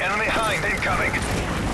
Enemy hind incoming.